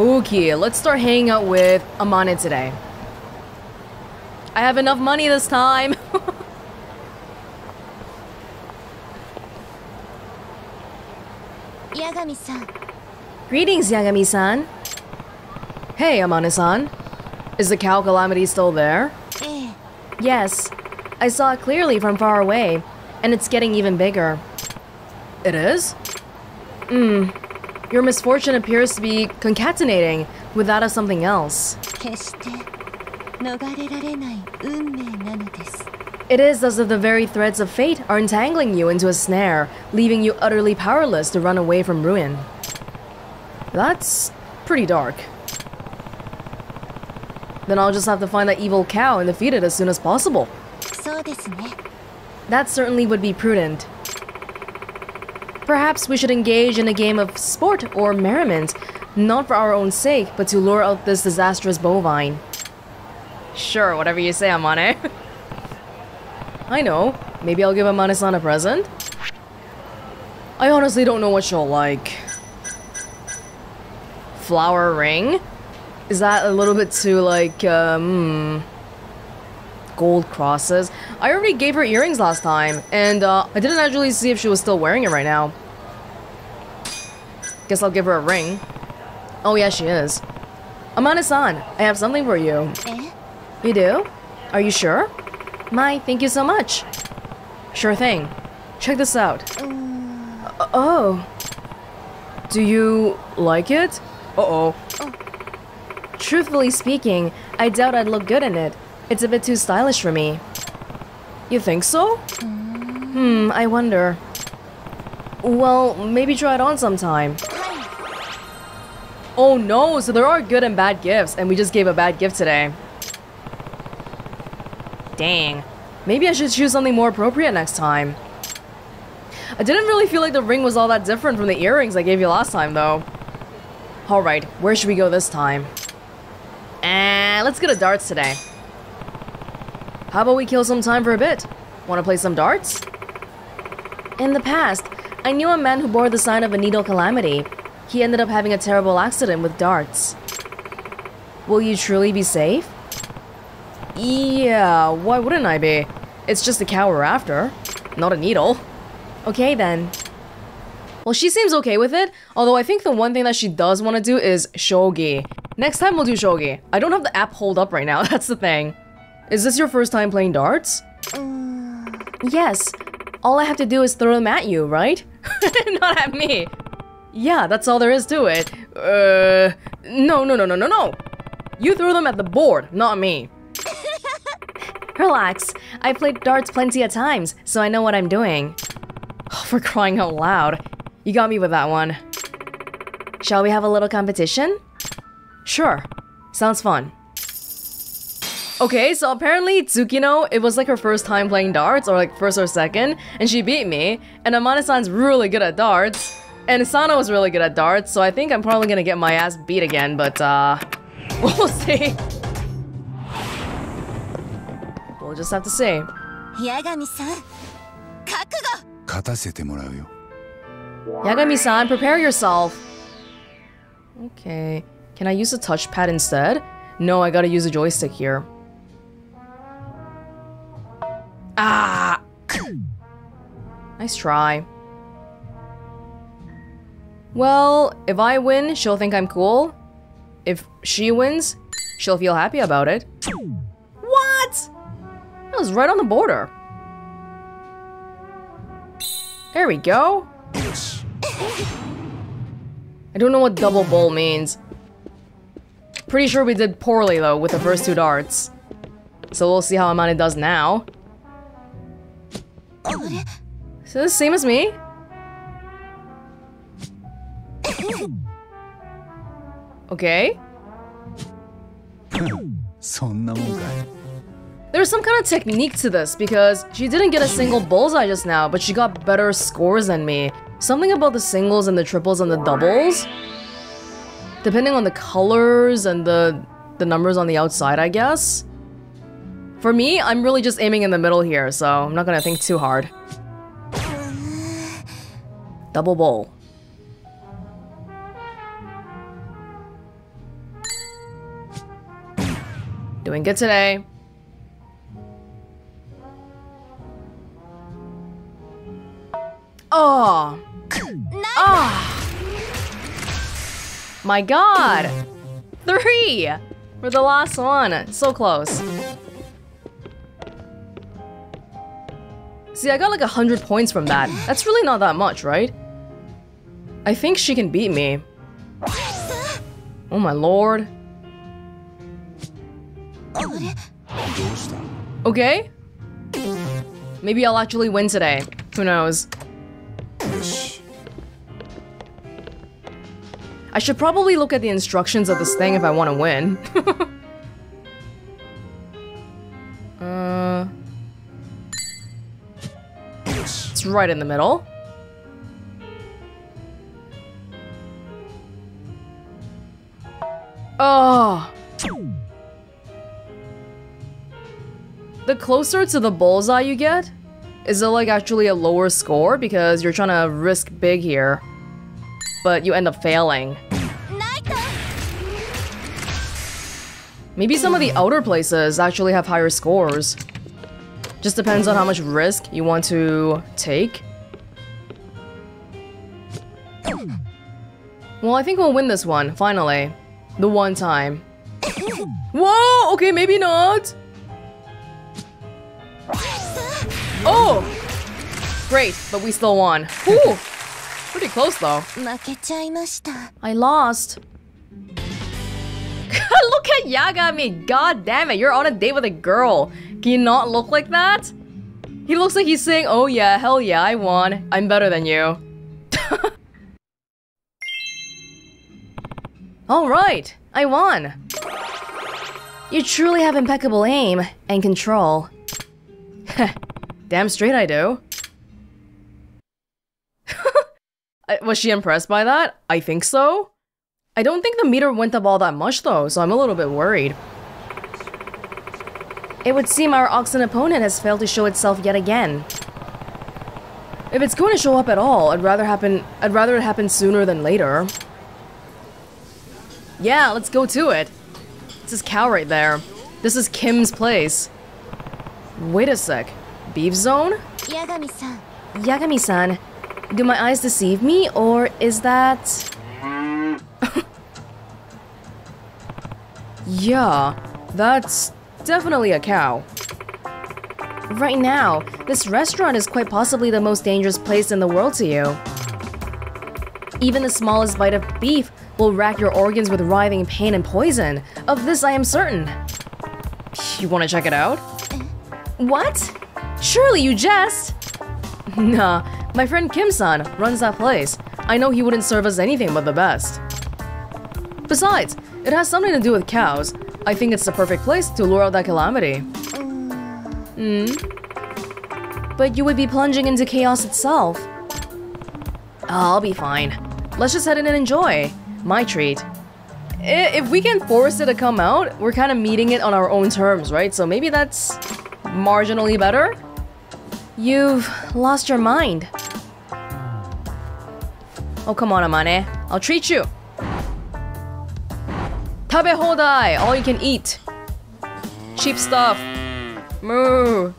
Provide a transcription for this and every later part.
Okay, let's start hanging out with Amane today. I have enough money this time. Yagami-san. Greetings, Yagami-san. Hey, Amane-san. Is the cow calamity still there? Eh, Yes. I saw it clearly from far away, and it's getting even bigger. It is? Hmm. Your misfortune appears to be concatenating with that of something else. It is as if the very threads of fate are entangling you into a snare, leaving you utterly powerless to run away from ruin. That's pretty dark. Then I'll just have to find that evil cow and defeat it as soon as possible. That certainly would be prudent. Perhaps we should engage in a game of sport or merriment, not for our own sake, but to lure out this disastrous bovine. Sure, whatever you say, Amane. I know. Maybe I'll give Amane-san a present? I honestly don't know what she'll like. Flower ring? Is that a little bit too, like, um gold crosses. I already gave her earrings last time, and uh, I didn't actually see if she was still wearing it right now. Guess I'll give her a ring. Oh yeah, she is. Amane-san, I have something for you. Eh? You do? Are you sure? My, thank you so much. Sure thing. Check this out. Uh, oh. Do you like it? Uh-oh. Oh. Truthfully speaking, I doubt I'd look good in it. It's a bit too stylish for me. You think so? Hmm, I wonder. Well, maybe try it on sometime. Oh no, so there are good and bad gifts, and we just gave a bad gift today. Dang. Maybe I should choose something more appropriate next time. I didn't really feel like the ring was all that different from the earrings I gave you last time, though. Alright, where should we go this time? And let's go to darts today. How about we kill some time for a bit? Want to play some darts? In the past, I knew a man who bore the sign of a needle calamity. He ended up having a terrible accident with darts. Will you truly be safe? Yeah, why wouldn't I be? It's just a cow we're after, not a needle. Okay then. Well, she seems okay with it, although I think the one thing that she does want to do is shogi. Next time we'll do shogi. I don't have the app hold up right now, that's the thing. Is this your first time playing darts? うーん Yes. All I have to do is throw them at you, right? Not at me. Yeah, that's all there is to it. Uh, no, no, no, no, no, no. You throw them at the board, not me. Relax. I played darts plenty of times, so I know what I'm doing. Oh, for crying out loud. You got me with that one. Shall we have a little competition? Sure. Sounds fun. Okay, so apparently Tsukino, it was like her first time playing darts, or like first or second, and she beat me. And Amane-san's really good at darts, and Asano was really good at darts, so I think I'm probably gonna get my ass beat again, but uh, we'll see. We'll just have to see. Yagami-san, Yagami-san, prepare yourself. Okay, can I use the touchpad instead? No, I gotta use a joystick here. Ah! nice try. Well, if I win, she'll think I'm cool. If she wins, she'll feel happy about it. What? That was right on the border. There we go. I don't know what double bull means. Pretty sure we did poorly though with the first two darts. So we'll see how Amane does now. Is it the same as me? Okay. There's some kind of technique to this because she didn't get a single bullseye just now, but she got better scores than me. Something about the singles and the triples and the doubles? Depending on the colors and the, the numbers on the outside, I guess? For me, I'm really just aiming in the middle here, so I'm not gonna think too hard. Double bull. Doing good today. Oh. Ah. My god. Three. For the last one. So close. See, I got like 100 points from that. That's really not that much, right? I think she can beat me. Oh my lord. Okay? Maybe I'll actually win today. Who knows? I should probably look at the instructions of this thing if I want to win. right in the middle. Oh. The closer to the bullseye you get, is it like actually a lower score because you're trying to risk big here, but you end up failing. Maybe some of the outer places actually have higher scores. Just depends on how much risk you want to take. Well, I think we'll win this one, finally. The one time. Whoa! Okay, maybe not! Oh! Great, but we still won. Ooh! Pretty close though. I lost. look at Yagami. God damn it, you're on a date with a girl. Can you not look like that? He looks like he's saying, oh yeah, hell yeah, I won. I'm better than you. Alright, I won. You truly have impeccable aim and control. Damn straight I do. Uh, Was she impressed by that? I think so. I don't think the meter went up all that much though, so I'm a little bit worried. It would seem our Oxen opponent has failed to show itself yet again. If it's going to show up at all, I'd rather happen I'd rather it happen sooner than later. Yeah, let's go to it. This is cow right there. This is Kim's place. Wait a sec. Beef zone? Yagami-san. Yagami-san. Do my eyes deceive me or is that yeah, that's definitely a cow. Right now, this restaurant is quite possibly the most dangerous place in the world to you. Even the smallest bite of beef will rack your organs with writhing pain and poison. Of this I am certain. You want to check it out? What? Surely you jest! Nah, my friend Kim-san runs that place. I know he wouldn't serve us anything but the best. Besides, it has something to do with cows. I think it's the perfect place to lure out that calamity. Hmm? But you would be plunging into chaos itself. I'll be fine. Let's just head in and enjoy. My treat. If we can force it to come out, we're kind of meeting it on our own terms, right? So maybe that's marginally better? You've lost your mind. Oh, come on, Amane. I'll treat you. Tabe hodai, all you can eat. Cheap stuff. Moo.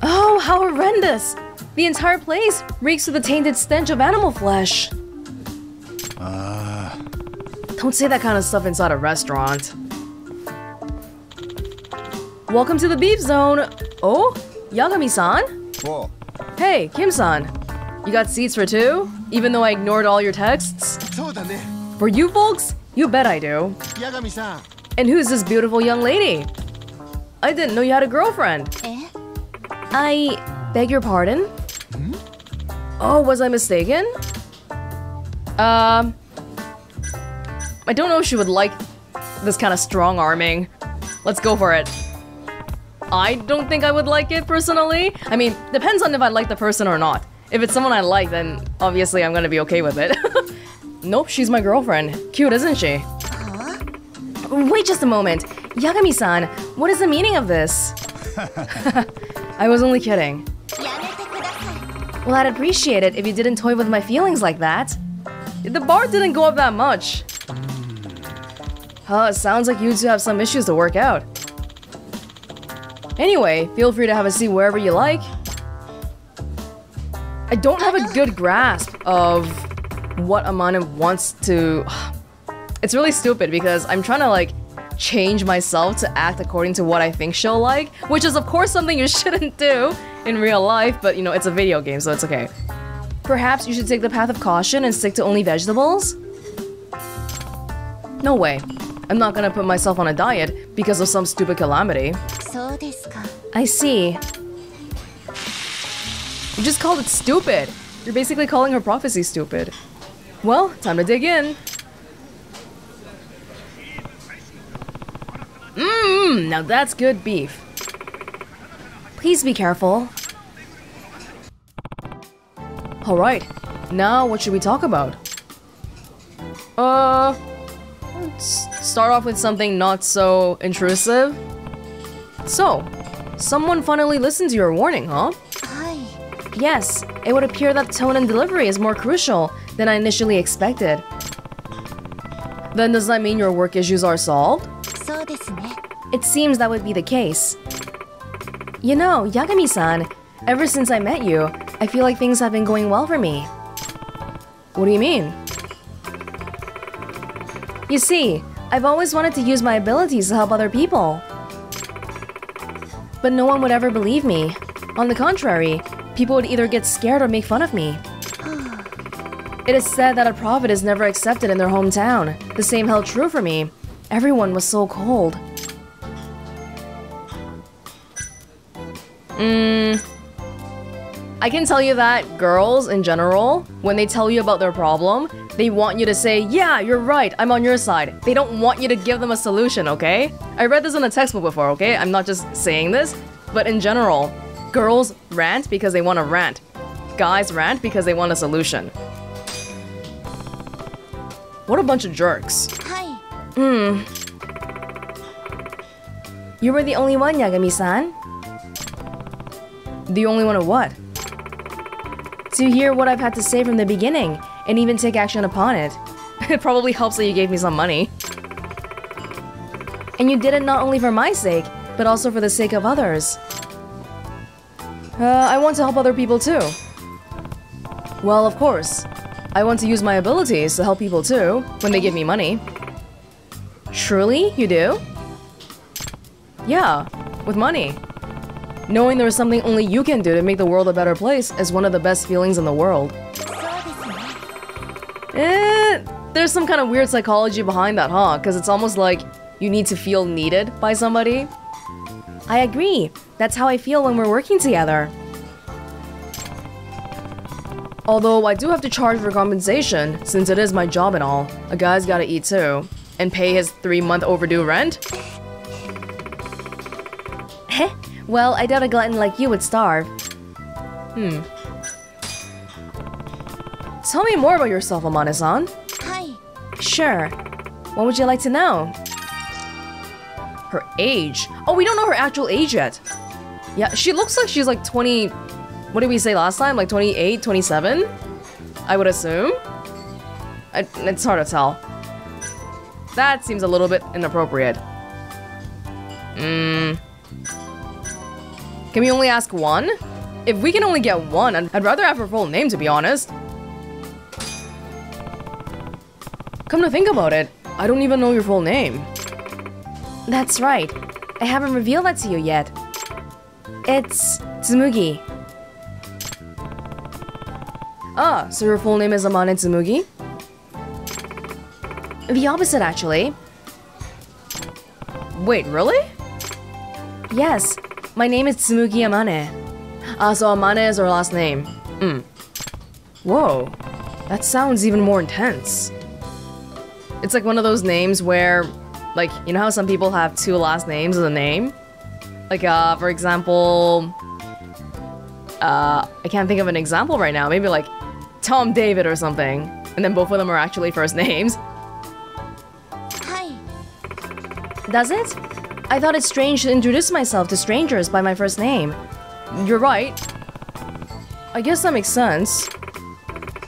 Oh, how horrendous! The entire place reeks with the tainted stench of animal flesh. Uh. Don't say that kind of stuff inside a restaurant. Welcome to the beef zone. Oh, Yagami-san? Hey, Kim-san. You got seats for two? Even though I ignored all your texts? For you folks? You bet I do. And who's this beautiful young lady? I didn't know you had a girlfriend. Eh? I beg your pardon? Hmm? Oh, was I mistaken? Um, I don't know if she would like this kind of strong arming. Let's go for it. I don't think I would like it personally. I mean, depends on if I like the person or not. If it's someone I like, then obviously I'm gonna be okay with it. nope, she's my girlfriend. Cute, isn't she? Wait just a moment. Yagami-san, what is the meaning of this? I was only kidding. Well, I'd appreciate it if you didn't toy with my feelings like that. The bar didn't go up that much. Huh, it sounds like you two have some issues to work out. Anyway, feel free to have a seat wherever you like. I don't have a good grasp of what Amane wants to... It's really stupid because I'm trying to like change myself to act according to what I think she'll like, which is of course something you shouldn't do in real life, but you know, it's a video game, so it's okay. Perhaps you should take the path of caution and stick to only vegetables? No way. I'm not gonna put myself on a diet because of some stupid calamity. I see. You just called it stupid. You're basically calling her prophecy stupid. Well, time to dig in. Mmm, now that's good beef. Please be careful. Alright, now what should we talk about? Uh, let's start off with something not so intrusive. So, someone finally listened to your warning, huh? Yes, it would appear that tone and delivery is more crucial than I initially expected. Then does that mean your work issues are solved? It seems that would be the case. You know, Yagami-san, ever since I met you, I feel like things have been going well for me. What do you mean? You see, I've always wanted to use my abilities to help other people. But no one would ever believe me. On the contrary, people would either get scared or make fun of me. It is said that a prophet is never accepted in their hometown. The same held true for me. Everyone was so cold. Mm. I can tell you that girls in general, when they tell you about their problem, they want you to say, Yeah, you're right, I'm on your side. They don't want you to give them a solution, okay? I read this in a textbook before, okay? I'm not just saying this, but in general, girls rant because they want to rant, guys rant because they want a solution. What a bunch of jerks. はい hmm. You were the only one, Yagami-san. The only one of what? To hear what I've had to say from the beginning, and even take action upon it. It probably helps that you gave me some money. And you did it not only for my sake, but also for the sake of others. Uh, I want to help other people too. Well, of course. I want to use my abilities to help people too, when they give me money. Truly? You do? Yeah, with money. Knowing there is something only you can do to make the world a better place is one of the best feelings in the world. Eh, there's some kind of weird psychology behind that, huh? Because it's almost like you need to feel needed by somebody. I agree. That's how I feel when we're working together. Although I do have to charge for compensation, since it is my job and all. A guy's gotta eat too. And pay his three month overdue rent? Heh. Well, I doubt a glutton like you would starve. Hmm. Tell me more about yourself, Amane-san. はい Sure. What would you like to know? Her age? Oh, we don't know her actual age yet. Yeah, she looks like she's like 20. What did we say last time? Like 28, 27? I would assume. I, it's hard to tell. That seems a little bit inappropriate. Hmm. Can we only ask one? If we can only get one, I'd rather have her full name, to be honest. Come to think about it, I don't even know your full name. That's right. I haven't revealed that to you yet. It's Tsumugi. Ah, so your full name is Amane Tsumugi? The opposite, actually. Wait, really? Yes, my name is Tsumugi Amane. Ah, so Amane is her last name. Hmm. Whoa, that sounds even more intense. It's like one of those names where, like, you know how some people have two last names as a name? Like, uh, for example, uh, I can't think of an example right now. Maybe like Tom David or something. And then both of them are actually first names. はい Does it? I thought it strange to introduce myself to strangers by my first name. You're right. I guess that makes sense.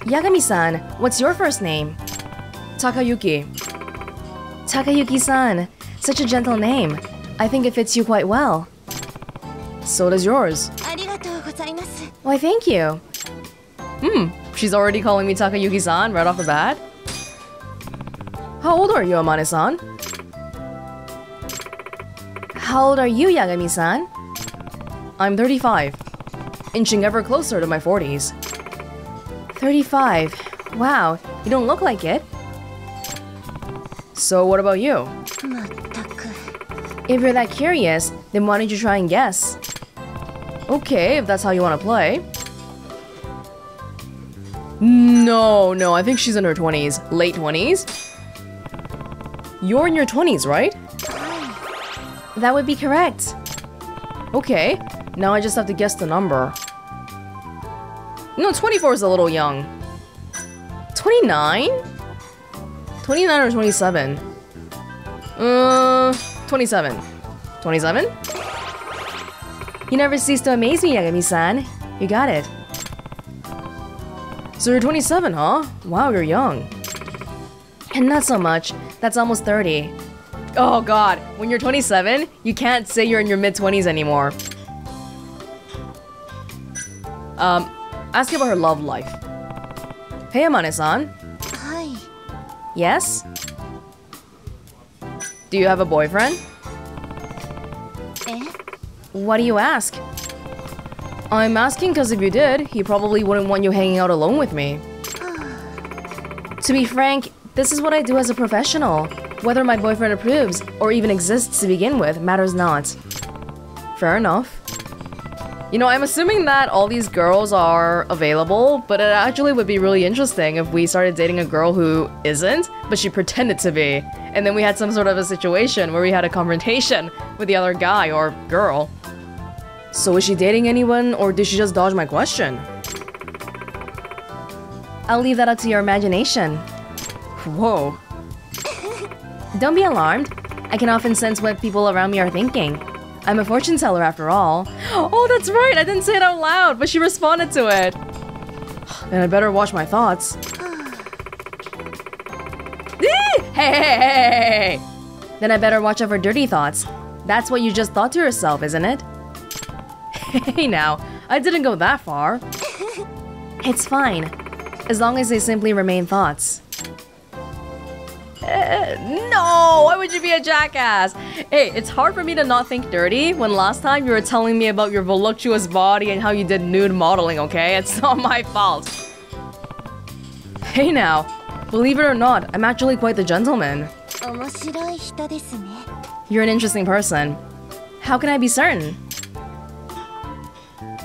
Yagami-san, what's your first name? Takayuki. Takayuki-san, such a gentle name. I think it fits you quite well. So does yours. Why, thank you. Hmm, she's already calling me Takayuki-san right off the bat. How old are you, Amane-san? How old are you, Yagami-san? I'm 35, inching ever closer to my 40s. 35. Wow, you don't look like it. So what about you? If you're that curious, then why don't you try and guess? Okay, if that's how you want to play. No, no, I think she's in her 20s. Late 20s? You're in your 20s, right? That would be correct. Okay, now I just have to guess the number. No, 24 is a little young. 29? 29 or 27? Uh, 27. 27? You never cease to amaze me, Yagami-san. You got it. So you're 27, huh? Wow, you're young. And not so much. That's almost 30. Oh god, when you're 27, you can't say you're in your mid-20s anymore. Um, ask about her love life. Hey, Amane-san. Yes? Do you have a boyfriend? Eh? Do you ask? I'm asking because if you did, he probably wouldn't want you hanging out alone with me. to be frank, this is what I do as a professional. Whether my boyfriend approves, or even exists to begin with, matters not. Fair enough. You know, I'm assuming that all these girls are available, but it actually would be really interesting if we started dating a girl who isn't, but she pretended to be. And then we had some sort of a situation where we had a confrontation with the other guy or girl. So is she dating anyone, or did she just dodge my question? I'll leave that up to your imagination. Whoa. Don't be alarmed. I can often sense what people around me are thinking. I'm a fortune teller after all. Oh, that's right, I didn't say it out loud, but she responded to it. Then I better watch my thoughts. Hey, hey, hey, hey, hey! Then I better watch out for dirty thoughts. That's what you just thought to yourself, isn't it? Hey now, I didn't go that far. It's fine, as long as they simply remain thoughts. No, why would you be a jackass? Hey, it's hard for me to not think dirty when last time you were telling me about your voluptuous body and how you did nude modeling, okay? It's not my fault. Hey now, believe it or not, I'm actually quite the gentleman. You're an interesting person. How can I be certain?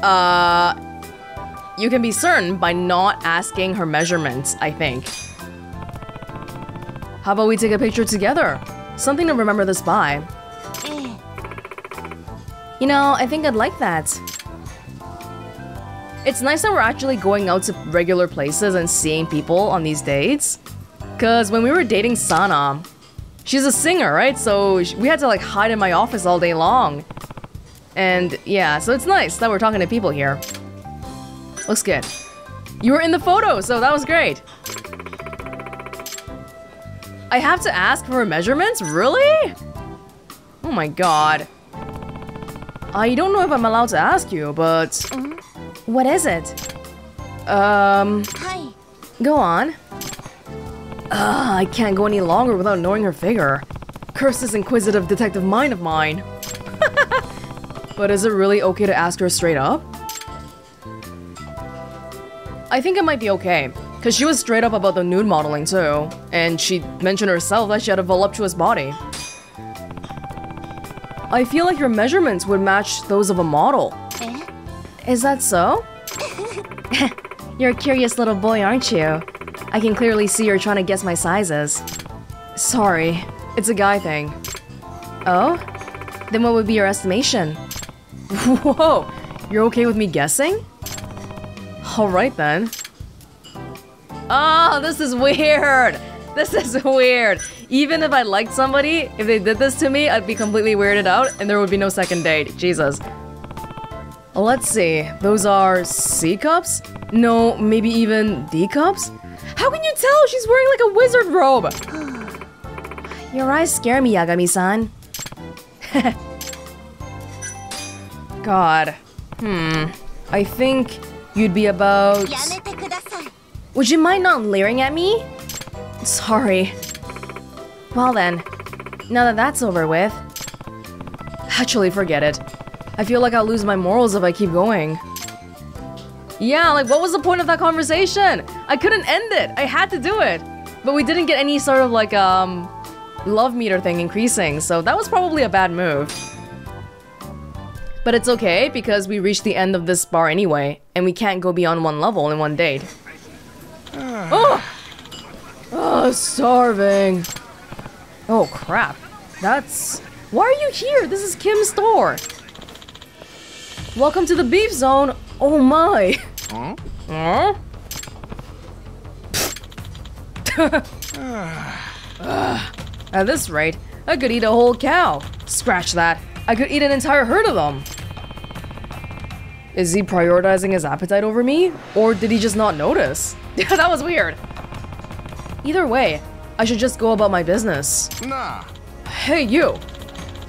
Uh, you can be certain by not asking her measurements, I think. How about we take a picture together? Something to remember this by. You know, I think I'd like that. It's nice that we're actually going out to regular places and seeing people on these dates. Cause when we were dating Sana, she's a singer, right? So we had to like hide in my office all day long. And yeah, so it's nice that we're talking to people here. Looks good. You were in the photo, so that was great. I have to ask for measurements? Really? Oh my god. I don't know if I'm allowed to ask you, but. What is it? Um, はい go on. Ugh, I can't go any longer without knowing her figure. Curse this inquisitive detective mind of mine. but is it really okay to ask her straight up? I think it might be okay, because she was straight up about the nude modeling too, and she mentioned herself that she had a voluptuous body. I feel like your measurements would match those of a model. Eh? Is that so? you're a curious little boy, aren't you? I can clearly see you're trying to guess my sizes. Sorry, it's a guy thing. Oh? Then what would be your estimation? Whoa, you're okay with me guessing? Alright then. Oh, this is weird! This is weird! Even if I liked somebody, if they did this to me, I'd be completely weirded out and there would be no second date. Jesus. Let's see. Those are C cups? No, maybe even D cups? How can you tell? She's wearing like a wizard robe. Your eyes scare me, Yagami-san. God. Hmm. I think you'd be about... Would you mind not leering at me? Sorry. Well then, now that that's over with... Actually, forget it. I feel like I'll lose my morals if I keep going. Yeah, like what was the point of that conversation? I couldn't end it. I had to do it. But we didn't get any sort of like um love meter thing increasing, so that was probably a bad move. But it's okay because we reached the end of this bar anyway, and we can't go beyond one level in one date oh! Oh, starving. Oh crap. That's why are you here? This is Kim's store. Welcome to the beef zone. Oh my. Huh? Huh? At this rate, I could eat a whole cow. Scratch that. I could eat an entire herd of them. Is he prioritizing his appetite over me? Or did he just not notice? that was weird. Either way, I should just go about my business. Nah. Hey, you.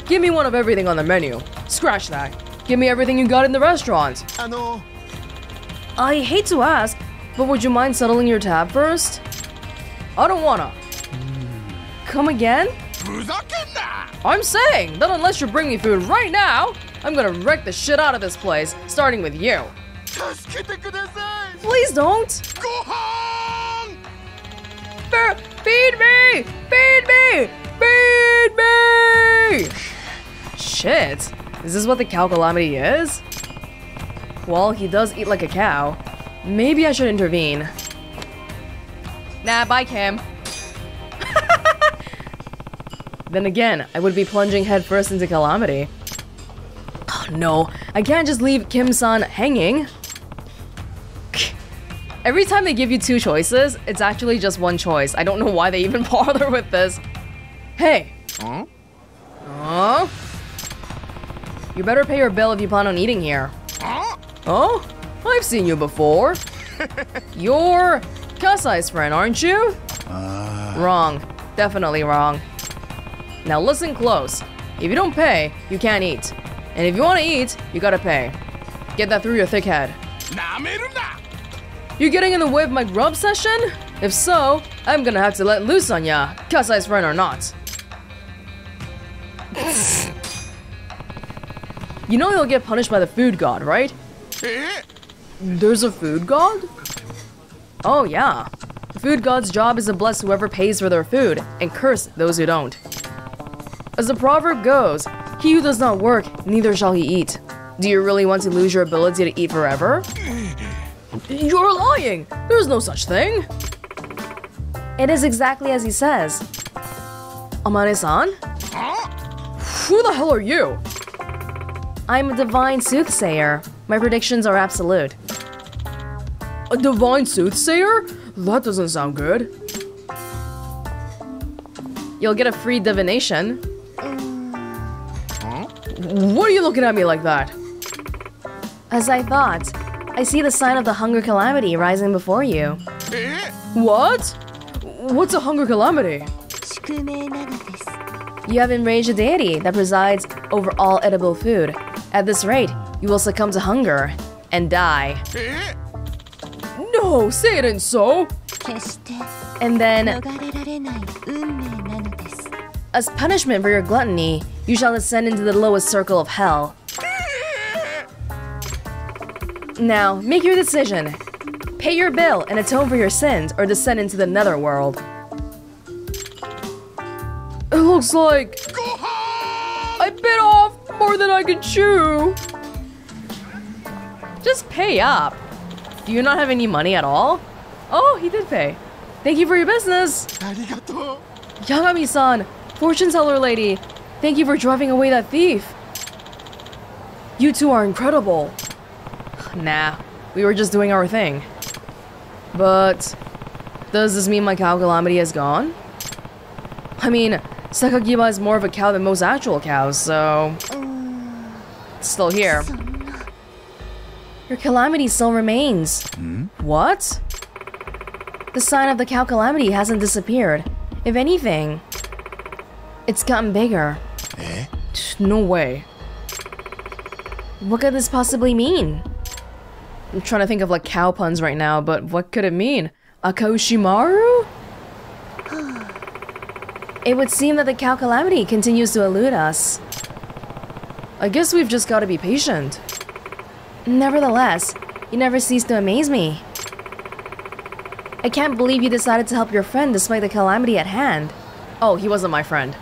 Give me one of everything on the menu. Scratch that. Give me everything you got in the restaurant. I know. I hate to ask, but would you mind settling your tab first? I don't wanna. Come again? I'm saying that unless you bring me food right now, I'm gonna wreck the shit out of this place, starting with you. Please don't! Go home! feed me! Feed me! Feed me! Shit. Is this what the cow calamity is? Well, he does eat like a cow. Maybe I should intervene. Nah, bye Kim. then again, I would be plunging headfirst into calamity. Oh no, I can't just leave Kim-san hanging. Every time they give you two choices, it's actually just one choice. I don't know why they even bother with this. Hey. Huh? Huh? You better pay your bill if you plan on eating here. Huh? Oh? I've seen you before. You're Kasai's friend, aren't you? Uh... Wrong. Definitely wrong. Now listen close. If you don't pay, you can't eat. And if you want to eat, you gotta pay. Get that through your thick head. Nah, you getting in the way of my grub session? If so, I'm gonna have to let loose on ya, Kasai's friend or not. you know you'll get punished by the food god, right? There's a food god? Oh, yeah. The food god's job is to bless whoever pays for their food and curse those who don't. As the proverb goes, he who does not work, neither shall he eat. Do you really want to lose your ability to eat forever? You're lying! There's no such thing! It is exactly as he says. Amane-san? は Who the hell are you? I'm a divine soothsayer. My predictions are absolute. A divine soothsayer? That doesn't sound good. You'll get a free divination. What are you looking at me like that? As I thought, I see the sign of the Hunger Calamity rising before you. What? What's a Hunger Calamity? You have enraged a deity that presides over all edible food. At this rate, you will succumb to hunger and die. No, say it ain't so! And then, as punishment for your gluttony, you shall descend into the lowest circle of hell. Now, make your decision. Pay your bill and atone for your sins, or descend into the netherworld. It looks like... I bit off more than I could chew. Just pay up. Do you not have any money at all? Oh, he did pay. Thank you for your business. Arigato. Yagami-san, fortune teller lady, thank you for driving away that thief. You two are incredible nah. We were just doing our thing. But... Does this mean my cow calamity has gone? I mean, Sakagiba is more of a cow than most actual cows, so... Still here. Your calamity still remains. Hmm? What? The sign of the cow calamity hasn't disappeared. If anything, it's gotten bigger. Eh? No way. What could this possibly mean? I'm trying to think of like cow puns right now, but what could it mean? Akaushimaru? it would seem that the cow calamity continues to elude us. I guess we've just got to be patient. Nevertheless, you never cease to amaze me. I can't believe you decided to help your friend despite the calamity at hand. Oh, he wasn't my friend.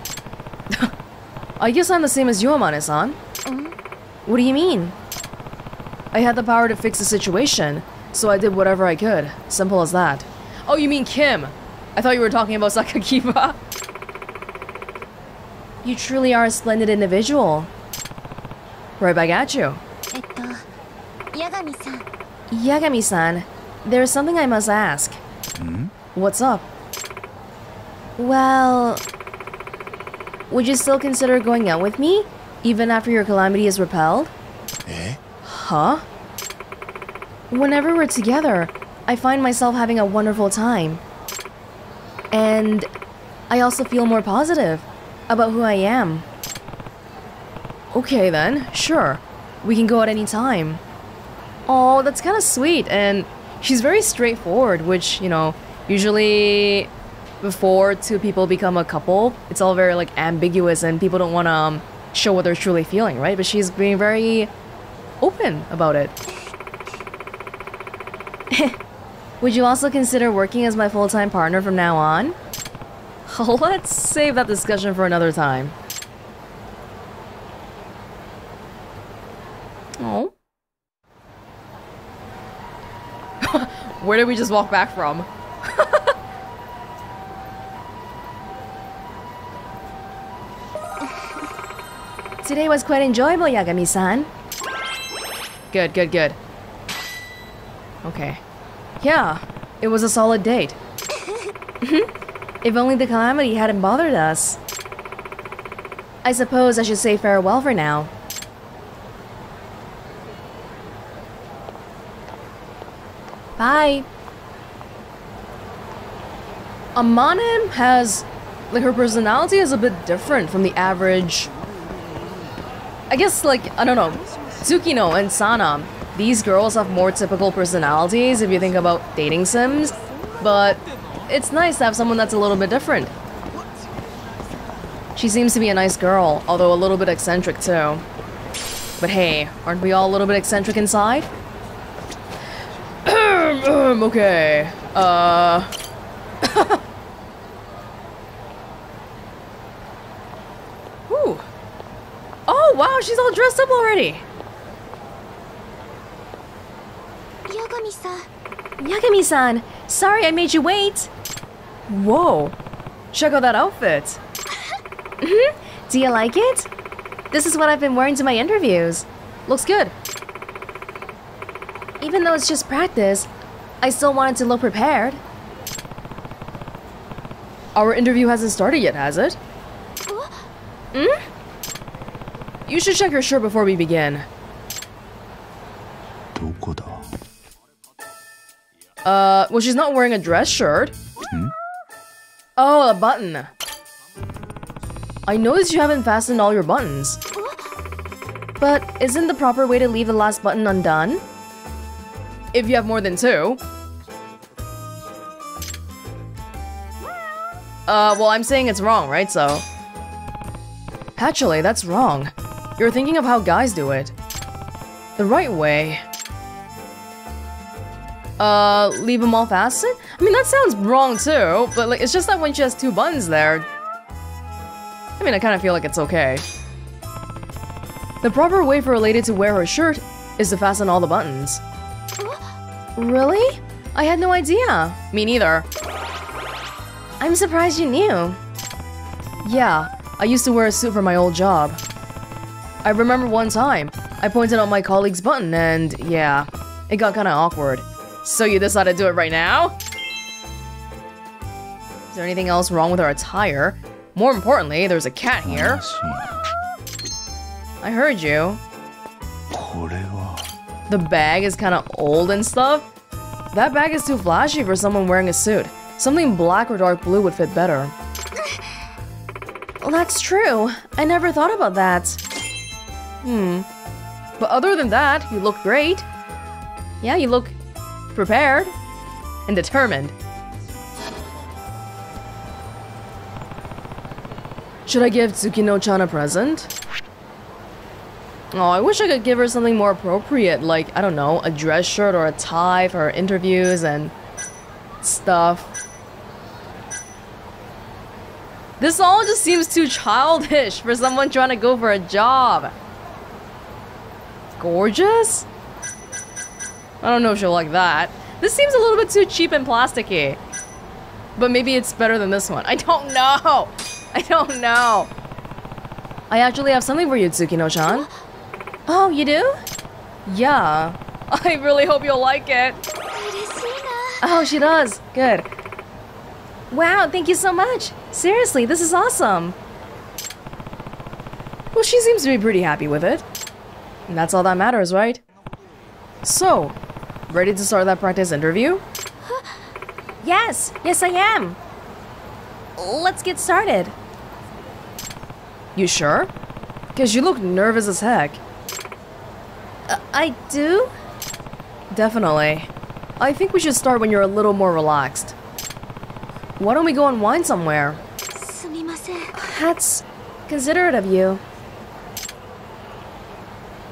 I guess I'm the same as you, Amane-san. Mm-hmm. What do you mean? I had the power to fix the situation, so I did whatever I could. Simple as that. Oh, you mean Kim? I thought you were talking about Sakakiba. You truly are a splendid individual. Right back at you. Yagami-san. Yagami-san, there's something I must ask. Hmm? What's up? Well... Would you still consider going out with me? Even after your calamity is repelled? Eh? Huh? Whenever we're together, I find myself having a wonderful time. And I also feel more positive about who I am. Okay then, sure. We can go at any time. Oh, that's kind of sweet, and she's very straightforward, which, you know, usually before two people become a couple, it's all very like ambiguous and people don't want to um, show what they're truly feeling, right? But she's being very open about it. Would you also consider working as my full-time partner from now on? Let's save that discussion for another time. Oh. Where did we just walk back from? Today was quite enjoyable, Yagami-san. Good, good, good. Okay. Yeah, it was a solid date. Mm-hmm. if only the calamity hadn't bothered us. I suppose I should say farewell for now. Bye. Amanem has, like, her personality is a bit different from the average. I guess, like, I don't know, Tsukino and Sana, these girls have more typical personalities if you think about dating sims, but it's nice to have someone that's a little bit different. She seems to be a nice girl, although a little bit eccentric too. But hey, aren't we all a little bit eccentric inside? okay. Uh. Whew. Oh, wow, she's all dressed up already. Yagami-san. Yagami-san! Sorry I made you wait! Whoa! Check out that outfit! mm -hmm. Do you like it? This is what I've been wearing to my interviews. Looks good. Even though it's just practice, I still wanted to look prepared. Our interview hasn't started yet, has it? Hmm? You should check your shirt before we begin. Uh, well, she's not wearing a dress shirt. Oh, a button. I noticed you haven't fastened all your buttons. But isn't the proper way to leave the last button undone? If you have more than two. Uh, well, I'm saying it's wrong, right? So. Actually, that's wrong. You're thinking of how guys do it. The right way. Uh, leave them all fastened? I mean, that sounds wrong too, but like, it's just that when she has two buttons there. I mean, I kind of feel like it's okay. The proper way for a lady to wear her shirt is to fasten all the buttons. Really? I had no idea. Me neither. I'm surprised you knew. Yeah, I used to wear a suit for my old job. I remember one time, I pointed out my colleague's button and yeah, it got kinda awkward. So you decided to do it right now? Is there anything else wrong with our attire? More importantly, there's a cat here. I heard you. The bag is kind of old and stuff. That bag is too flashy for someone wearing a suit. Something black or dark blue would fit better. That's true. I never thought about that. Hmm. But other than that, you look great. Yeah, you look prepared and determined. Should I give Tsukino-chan a present? Oh, I wish I could give her something more appropriate, like, I don't know, a dress shirt or a tie for her interviews and stuff. This all just seems too childish for someone trying to go for a job. Gorgeous? I don't know if she'll like that. This seems a little bit too cheap and plasticky. But maybe it's better than this one. I don't know. I don't know. I actually have something for you, Tsukino-chan. Oh, you do? Yeah. I really hope you'll like it. Oh, she does. Good. Wow, thank you so much. Seriously, this is awesome. Well, she seems to be pretty happy with it. And that's all that matters, right? So, Ready to start that practice interview? yes, yes I am. Let's get started. You sure? Because you look nervous as heck. Uh, I do? Definitely. I think we should start when you're a little more relaxed. Why don't we go and wine somewhere? That's considerate of you.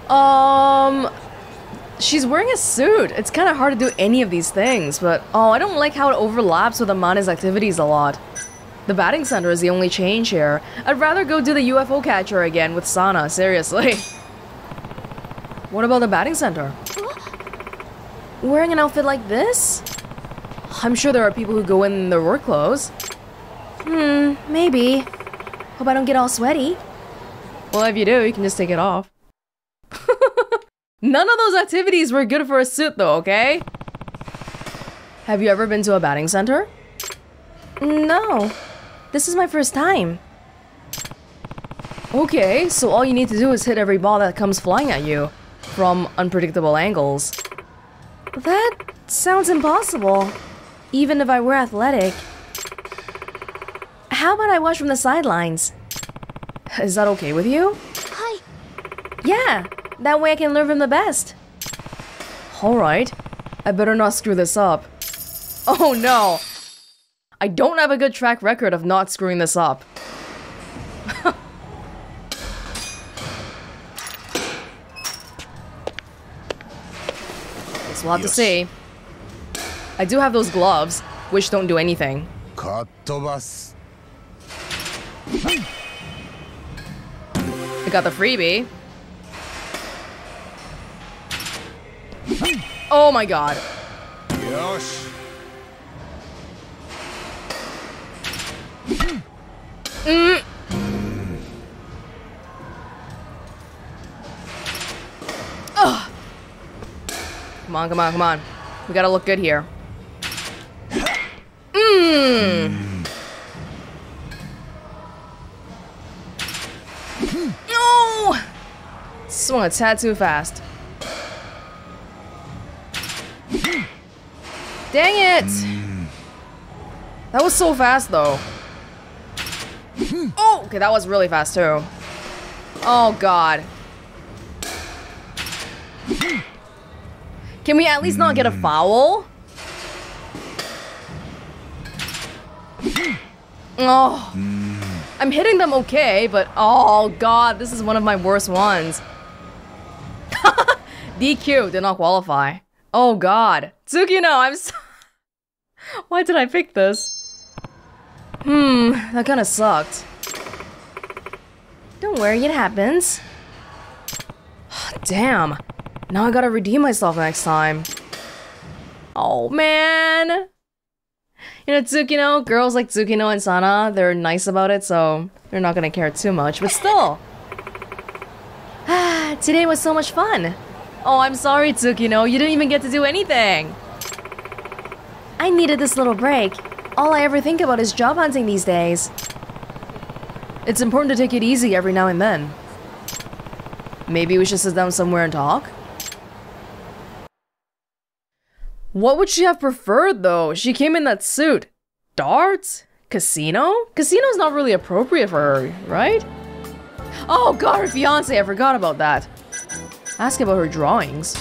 Um, she's wearing a suit. It's kind of hard to do any of these things, but oh, I don't like how it overlaps with Amane's activities a lot. The batting center is the only change here. I'd rather go do the UFO catcher again with Sana, seriously. What about the batting center? Wearing an outfit like this? I'm sure there are people who go in their work clothes. Hmm, maybe. Hope I don't get all sweaty. Well, if you do, you can just take it off. None of those activities were good for a suit, though, okay? Have you ever been to a batting center? No. This is my first time. Okay, so all you need to do is hit every ball that comes flying at you from unpredictable angles. That sounds impossible, even if I were athletic. How about I watch from the sidelines? Is that okay with you? はい Yeah, that way I can learn from the best. Alright. I better not screw this up. Oh no! I don't have a good track record of not screwing this up. It's a lot to see. I do have those gloves, which don't do anything. I got the freebie. Oh my god. よし mm. Come on, come on, come on. We gotta look good here. Mmm. No! Swung a tad too fast. Dang it! That was so fast though. Oh, okay, that was really fast too. Oh god. Can we at least not get a foul? Oh. I'm hitting them okay, but oh god, this is one of my worst ones. DQ did not qualify. Oh god. Tsukino, I'm so Why did I pick this? Hmm, that kinda sucked. Don't worry, it happens. Damn. Now I gotta redeem myself next time. Oh man. You know, Tsukino, girls like Tsukino and Sana, they're nice about it, so they're not gonna care too much, but still. Today was so much fun. Oh, I'm sorry, Tsukino, you didn't even get to do anything. I needed this little break. All I ever think about is job hunting these days. It's important to take it easy every now and then. Maybe we should sit down somewhere and talk? What would she have preferred though? She came in that suit. Darts? Casino? Casino's not really appropriate for her, right? Oh god, her fiance, I forgot about that. Ask about her drawings.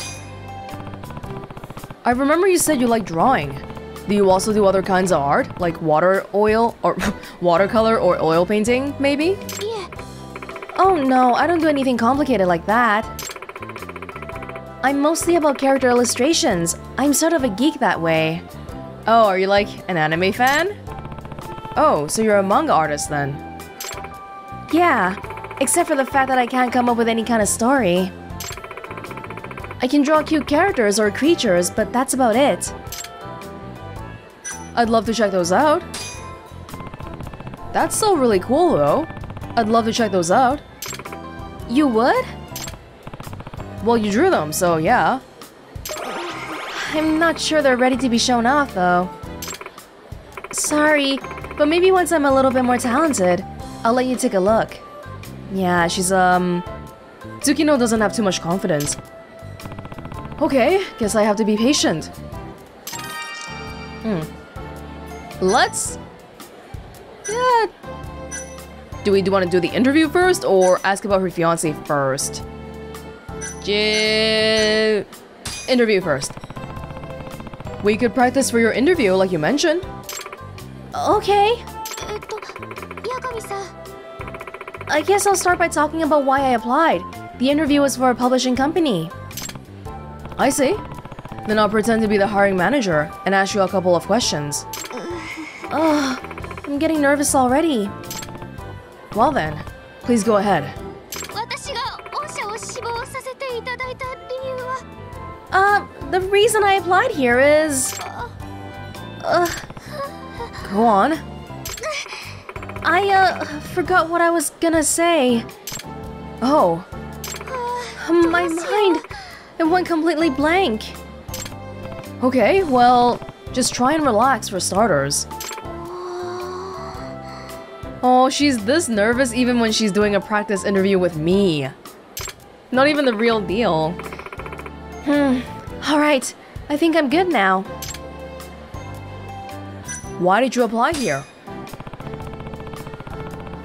I remember you said you like drawing. Do you also do other kinds of art? Like water oil or watercolor or oil painting, maybe? いえ Oh no, I don't do anything complicated like that. I'm mostly about character illustrations. I'm sort of a geek that way. Oh, are you like an anime fan? Oh, so you're a manga artist then? Yeah, except for the fact that I can't come up with any kind of story. I can draw cute characters or creatures, but that's about it. I'd love to check those out. That's still really cool though. I'd love to check those out. You would? Well, you drew them, so yeah. I'm not sure they're ready to be shown off though. Sorry, but maybe once I'm a little bit more talented, I'll let you take a look. Yeah, she's, um... Tsukino doesn't have too much confidence. Okay, guess I have to be patient. Hmm. Let's... Yeah... Do we want to do the interview first or ask about her fiance first? J interview first. We could practice for your interview like you mentioned. Okay. I guess I'll start by talking about why I applied. The interview was for a publishing company. I see. Then I'll pretend to be the hiring manager and ask you a couple of questions. Mm-hmm. Ugh, I'm getting nervous already. Well then, please go ahead. Uh, the reason I applied here is... Go on. I, uh, forgot what I was gonna say. Oh. Hmm, my mind! It went completely blank. Okay, well, just try and relax for starters. Oh, she's this nervous even when she's doing a practice interview with me. Not even the real deal. Hmm. Alright, I think I'm good now. Why did you apply here?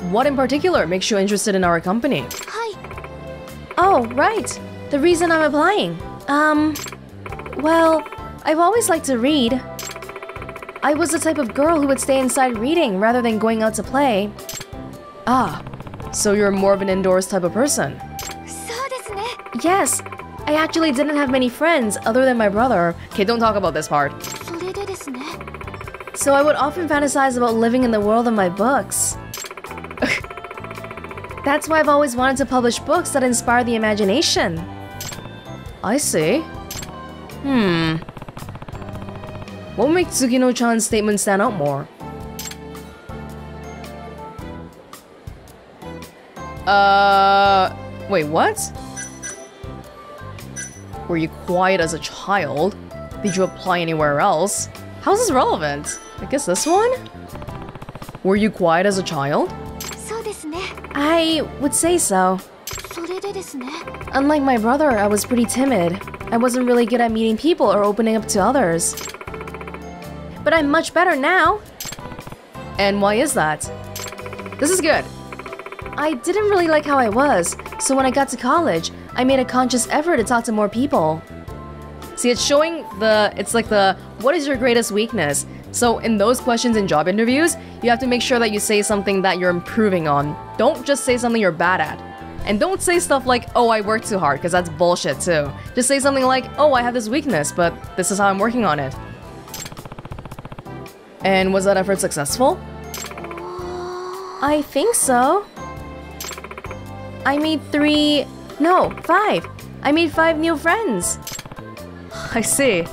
What in particular makes you interested in our company? はい Oh, right. The reason I'm applying. Um, well, I've always liked to read. I was the type of girl who would stay inside reading rather than going out to play. Ah, so you're more of an indoors type of person. Yes, I actually didn't have many friends other than my brother. Okay, don't talk about this part. So I would often fantasize about living in the world of my books. That's why I've always wanted to publish books that inspire the imagination. I see. Hmm. What makes Tsukino-chan's statement stand out more? Uh, wait, what? Were you quiet as a child? Did you apply anywhere else? How's this relevant? I guess this one? Were you quiet as a child? I would say so. Unlike my brother, I was pretty timid. I wasn't really good at meeting people or opening up to others. But I'm much better now. And why is that? This is good. I didn't really like how I was, so when I got to college, I made a conscious effort to talk to more people. See, it's showing the, it's like the, what is your greatest weakness? So in those questions in job interviews, you have to make sure that you say something that you're improving on. Don't just say something you're bad at. And don't say stuff like, oh, I work too hard, because that's bullshit too. Just say something like, oh, I have this weakness, but this is how I'm working on it. And was that effort successful? I think so. I made three. No, five. I made five new friends. I see.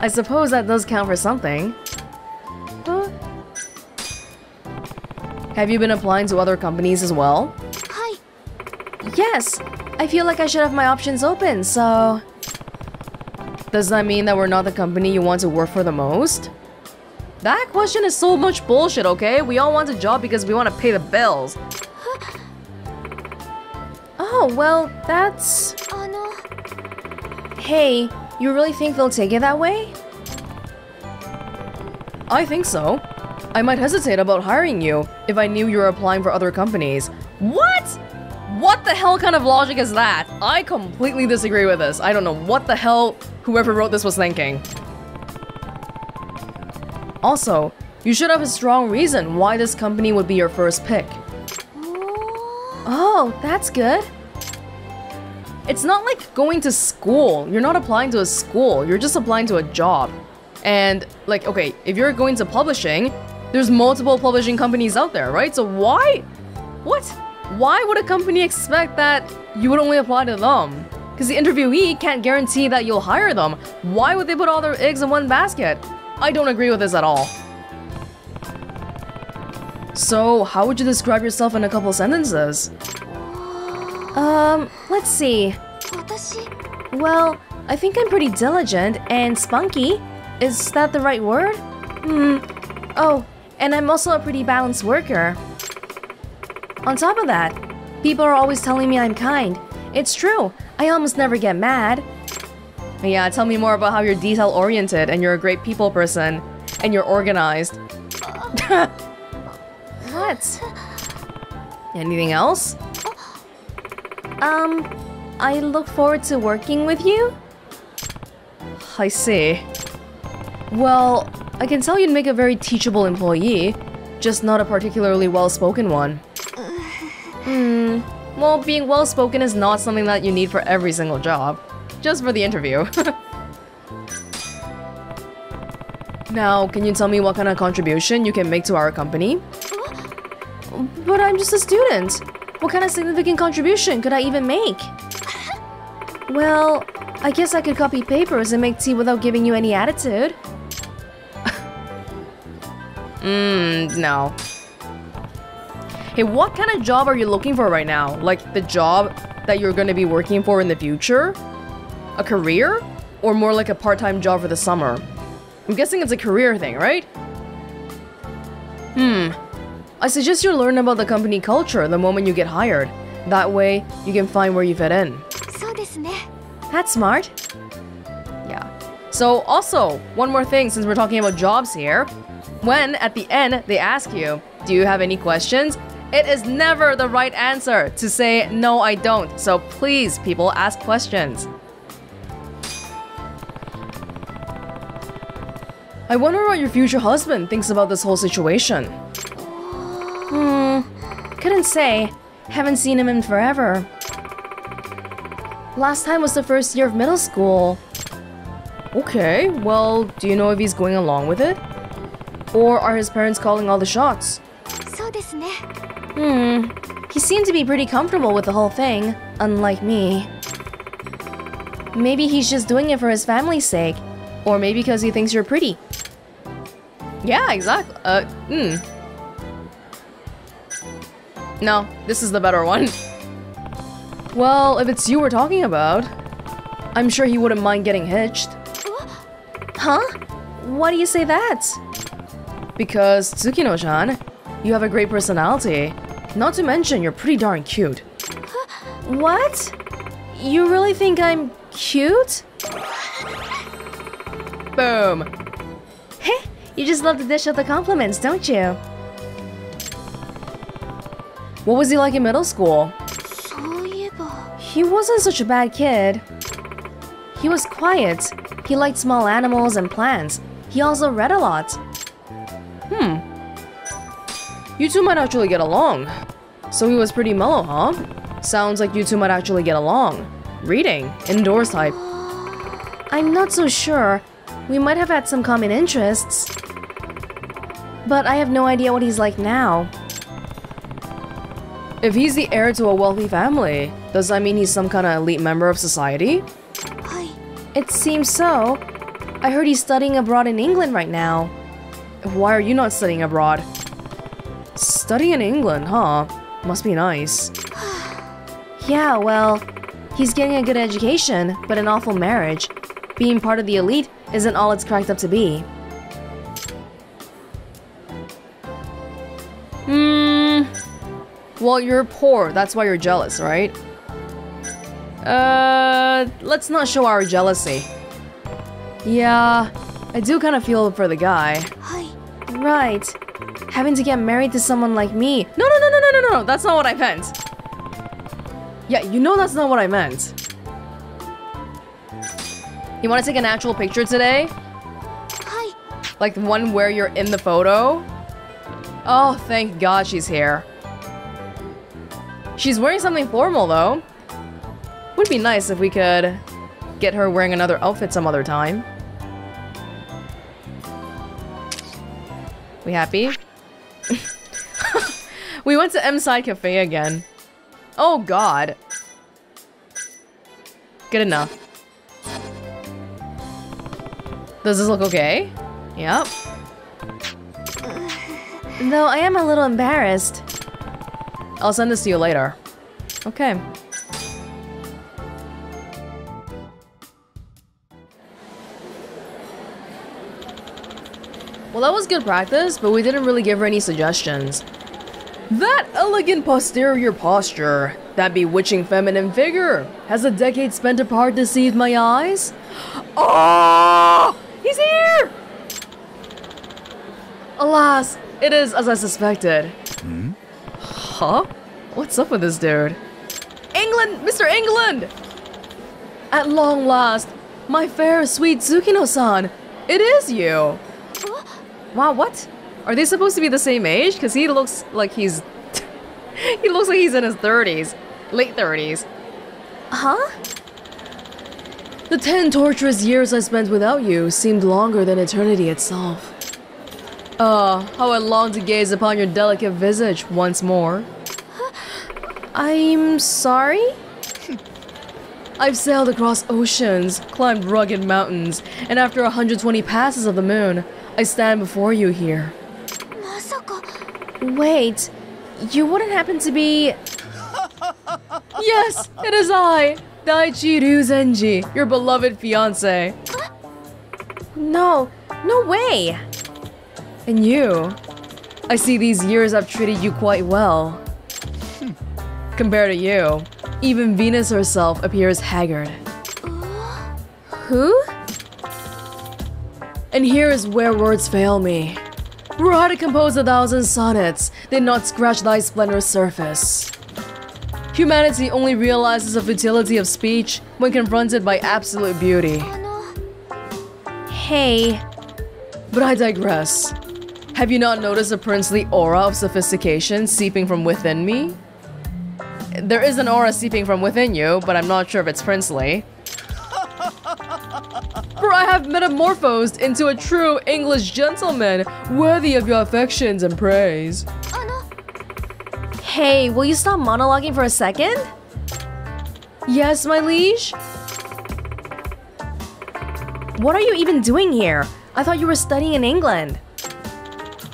I suppose that does count for something. Huh? Have you been applying to other companies as well? はい Yes. I feel like I should have my options open, so. Does that mean that we're not the company you want to work for the most? That question is so much bullshit, okay? We all want a job because we want to pay the bills. Oh, well, that's. あの Hey, you really think they'll take it that way? I think so. I might hesitate about hiring you if I knew you were applying for other companies. What? What the hell kind of logic is that? I completely disagree with this. I don't know what the hell whoever wrote this was thinking. Also, you should have a strong reason why this company would be your first pick. Oh, that's good. It's not like going to school. You're not applying to a school. You're just applying to a job. And like, okay, if you're going to publishing, there's multiple publishing companies out there, right? So why? What? Why would a company expect that you would only apply to them? Because the interviewee can't guarantee that you'll hire them. Why would they put all their eggs in one basket? I don't agree with this at all. So, how would you describe yourself in a couple sentences? Um, let's see. Well, I think I'm pretty diligent and spunky. Is that the right word? Hmm. Oh, and I'm also a pretty balanced worker. On top of that, people are always telling me I'm kind. It's true. I almost never get mad. Yeah, tell me more about how you're detail oriented and you're a great people person and you're organized. what? Anything else? Um, I look forward to working with you. I see. Well, I can tell you'd make a very teachable employee, just not a particularly well-spoken one. Hmm. Well, being well-spoken is not something that you need for every single job. Just for the interview. now, can you tell me what kind of contribution you can make to our company? But I'm just a student. What kind of significant contribution could I even make? Well, I guess I could copy papers and make tea without giving you any attitude. Mmm, no. Hey, what kind of job are you looking for right now? Like the job that you're gonna be working for in the future? A career? Or more like a part-time job for the summer? I'm guessing it's a career thing, right? Hmm. I suggest you learn about the company culture the moment you get hired. That way, you can find where you fit in. That's smart. Yeah. So also, one more thing since we're talking about jobs here. When, at the end, they ask you, do you have any questions? It is never the right answer to say, no, I don't. So please, people, ask questions. I wonder what your future husband thinks about this whole situation. Hmm, couldn't say. Haven't seen him in forever. Last time was the first year of middle school. Okay, well, do you know if he's going along with it? Or are his parents calling all the shots? Hmm, he seemed to be pretty comfortable with the whole thing, unlike me. Maybe he's just doing it for his family's sake, or maybe because he thinks you're pretty. Yeah, exactly. Uh, hmm. No, this is the better one. Well, if it's you we're talking about, I'm sure he wouldn't mind getting hitched. Huh? Why do you say that? Because, Tsukino-chan, you have a great personality. Not to mention, you're pretty darn cute. What? You really think I'm cute? Boom. You just love to dish out the compliments, don't you? What was he like in middle school? He wasn't such a bad kid. He was quiet. He liked small animals and plants. He also read a lot. Hmm. You two might actually get along. So he was pretty mellow, huh? Sounds like you two might actually get along. Reading, indoors type. I'm not so sure. We might have had some common interests. But I have no idea what he's like now. If he's the heir to a wealthy family, does that mean he's some kind of elite member of society? It seems so. I heard he's studying abroad in England right now. Why are you not studying abroad? Studying in England, huh? Must be nice. yeah, well, he's getting a good education, but an awful marriage. Being part of the elite isn't all it's cracked up to be. Hmm. Well, you're poor, that's why you're jealous, right? Uh, let's not show our jealousy. Yeah, I do kind of feel for the guy. はい Right. having to get married to someone like me. No, no, no, no, no, no, no. That's not what I meant. Yeah, you know that's not what I meant. You want to take an actual picture today? はい Like the one where you're in the photo? Oh, thank God she's here. She's wearing something formal though. Would be nice if we could get her wearing another outfit some other time. We happy? we went to M Side Cafe again. Oh God. Good enough. Does this look okay? Yep. Though I am a little embarrassed. I'll send this to you later. Okay. Well, that was good practice, but we didn't really give her any suggestions. That elegant posterior posture, that bewitching feminine figure, has a decade spent apart deceived my eyes? Oh! He's here! Alas, it is as I suspected. Hmm? Huh? What's up with this dude? England! Mr. England! At long last, my fair, sweet Tsukino-san, it is you! Wow, what? Are they supposed to be the same age? Because he looks like he's... he looks like he's in his 30s. Late 30s. Huh? The ten torturous years I spent without you seemed longer than eternity itself. Ah, how I long to gaze upon your delicate visage once more. I'm sorry? I've sailed across oceans, climbed rugged mountains, and after 120 passes of the moon, I stand before you here. Masako... Wait, you wouldn't happen to be... yes, it is I! Daichi Ryuzenji, your beloved fiance. No, no way. And you, I see these years I've treated you quite well. Compared to you, even Venus herself appears haggard. Who? And here is where words fail me. Were I to compose a thousand sonnets, did not scratch thy splendorous surface. Humanity only realizes the futility of speech when confronted by absolute beauty. Hey. But I digress. Have you not noticed a princely aura of sophistication seeping from within me? There is an aura seeping from within you, but I'm not sure if it's princely. For I have metamorphosed into a true English gentleman, worthy of your affections and praise. Oh, Hey, will you stop monologuing for a second? Yes, my liege? What are you even doing here? I thought you were studying in England.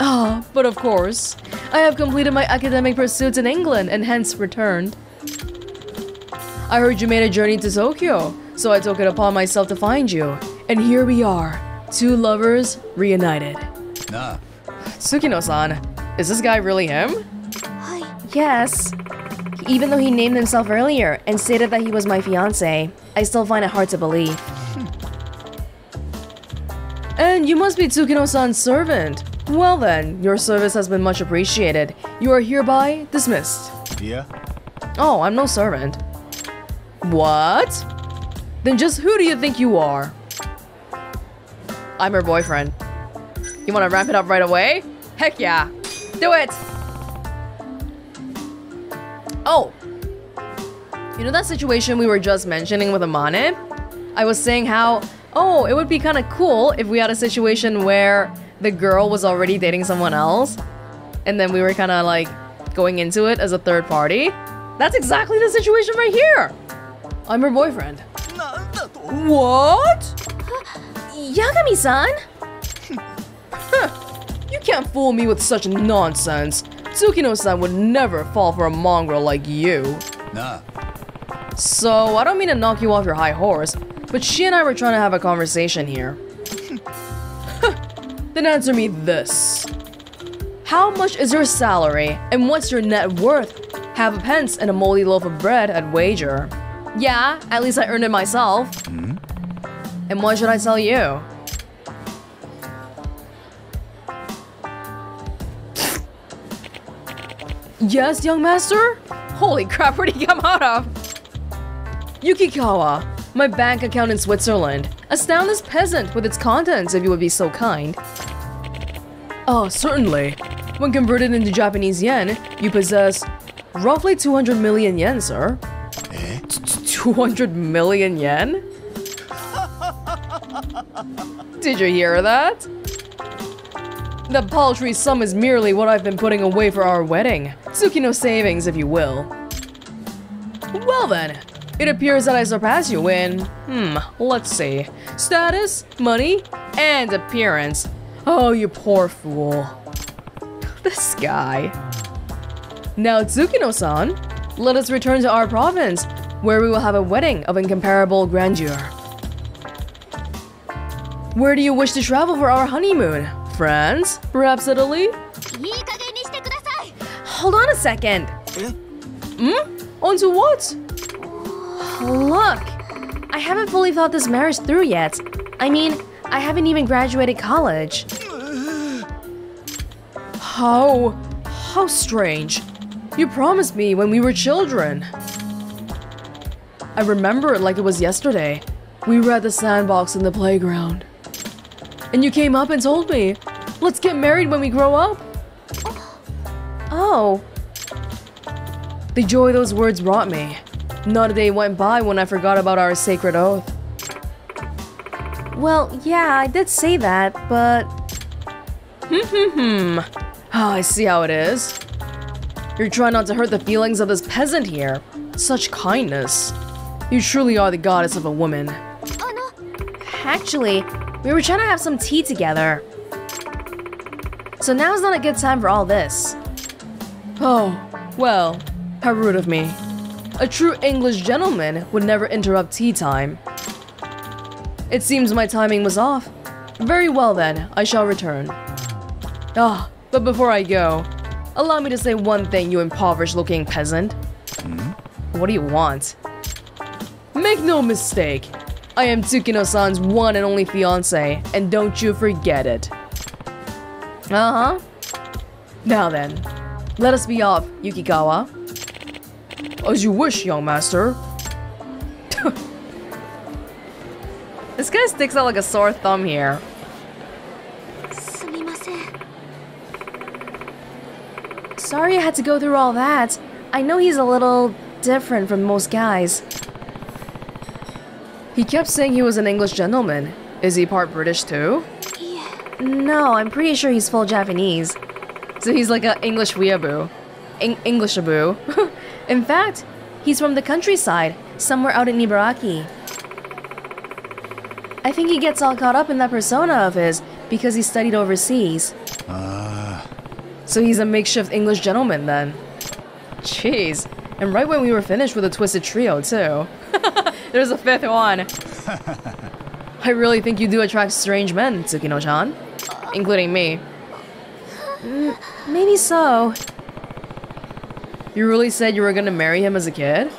Ah, oh, but of course. I have completed my academic pursuits in England and hence returned. I heard you made a journey to Tokyo, so I took it upon myself to find you. And here we are, two lovers reunited. Nah. Tsukino-san, is this guy really him? Yes. Even though he named himself earlier and stated that he was my fiance, I still find it hard to believe. And you must be Tsukino-san's servant. Well then, your service has been much appreciated. You are hereby dismissed. Yeah? Oh, I'm no servant. What? Then just who do you think you are? I'm her boyfriend. You wanna ramp it up right away? Heck yeah. Do it! Oh! You know that situation we were just mentioning with Amane? I was saying how, oh, it would be kind of cool if we had a situation where the girl was already dating someone else, and then we were kind of like going into it as a third party. That's exactly the situation right here! I'm her boyfriend. What? Yagami-san? you can't fool me with such nonsense. Tsukino-san would never fall for a mongrel like you. なあ So, I don't mean to knock you off your high horse, but she and I were trying to have a conversation here. then answer me this. How much is your salary, and what's your net worth? Have a pence and a moldy loaf of bread at wager. Yeah, at least I earned it myself. Hmm? And why should I tell you? Yes, young master? Holy crap, where'd he come out of? Yukikawa, my bank account in Switzerland. Astound this peasant with its contents if you would be so kind. Oh, certainly. When converted into Japanese yen, you possess roughly 200 million yen, sir. Eh? 200 million yen? Did you hear that? The paltry sum is merely what I've been putting away for our wedding. Tsukino savings, if you will. Well then, it appears that I surpass you in, hmm, let's see, status, money, and appearance. Oh, you poor fool. This guy. Now, Tsukino-san, let us return to our province, where we will have a wedding of incomparable grandeur. Where do you wish to travel for our honeymoon? friends? Rhapsody? Hold on a second. Eh? Hmm? Onto what? Look, I haven't fully thought this marriage through yet. I mean, I haven't even graduated college. How... how strange. You promised me when we were children. I remember it like it was yesterday. We were at the sandbox in the playground. And you came up and told me let's get married when we grow up. Oh. The joy those words brought me. Not a day went by when I forgot about our sacred oath. Well, yeah, I did say that, but. Hmm, hmm, hmm. Oh, I see how it is. You're trying not to hurt the feelings of this peasant here. Such kindness. You truly are the goddess of a woman. あの Actually, we were trying to have some tea together. So now's not a good time for all this. Oh, well, how rude of me. A true English gentleman would never interrupt tea time. It seems my timing was off. Very well then, I shall return. Ah, but before I go, allow me to say one thing, you impoverished looking peasant. What do you want? Make no mistake, I am Tsukino-san's one and only fiance, and don't you forget it. Uh-huh. Now then, let us be off, Yukikawa. As you wish, young master. this guy sticks out like a sore thumb here. Sorry I had to go through all that. I know he's a little different from most guys. He kept saying he was an English gentleman. Is he part British too? いえ No, I'm pretty sure he's full Japanese. So he's like an English weeaboo. Eng- Englishaboo. in fact, he's from the countryside, somewhere out in Ibaraki. I think he gets all caught up in that persona of his because he studied overseas. Ah, So he's a makeshift English gentleman then. Jeez. And right when we were finished with the Twisted Trio, too. There's a fifth one. I really think you do attract strange men, Tsukino-chan. Including me. Mm, maybe so. You really said you were gonna marry him as a kid?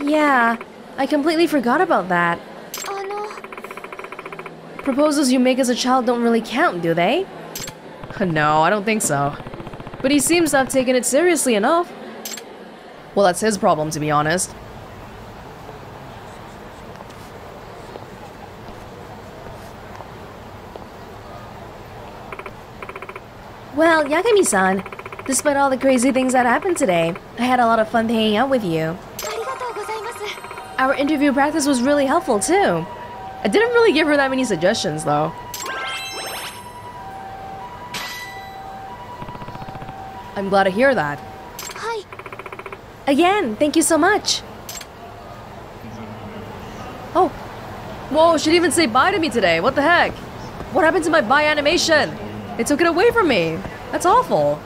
Yeah, I completely forgot about that. あの Proposals you make as a child don't really count, do they? No, I don't think so. But he seems to have taken it seriously enough. Well, that's his problem, to be honest. Yagami san. Despite all the crazy things that happened today, I had a lot of fun hanging out with you. Our interview practice was really helpful too. I didn't really give her that many suggestions though. I'm glad to hear that. Hi. Again, thank you so much. Oh. Whoa, she didn't even say bye to me today. What the heck? What happened to my bye animation? They took it away from me. That's awful.